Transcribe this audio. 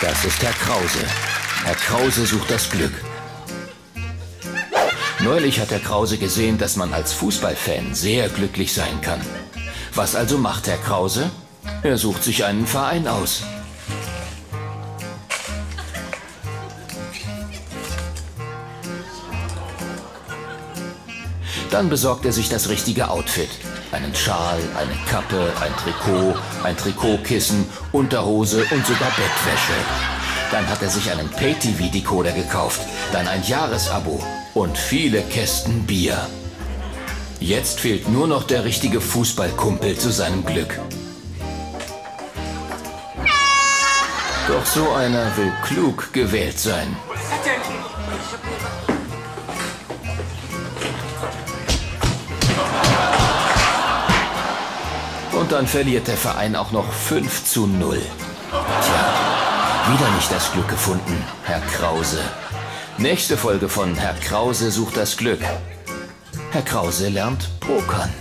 Das ist Herr Krause. Herr Krause sucht das Glück. Neulich hat Herr Krause gesehen, dass man als Fußballfan sehr glücklich sein kann. Was also macht Herr Krause? Er sucht sich einen Verein aus. Dann besorgt er sich das richtige Outfit. Einen Schal, eine Kappe, ein Trikot, ein Trikotkissen, Unterhose und sogar Bettwäsche. Dann hat er sich einen Pay-TV-Decoder gekauft, dann ein Jahresabo und viele Kästen Bier. Jetzt fehlt nur noch der richtige Fußballkumpel zu seinem Glück. Doch so einer will klug gewählt sein. Und dann verliert der Verein auch noch 5 zu 0. Tja, wieder nicht das Glück gefunden, Herr Krause. Nächste Folge von Herr Krause sucht das Glück. Herr Krause lernt Pokern.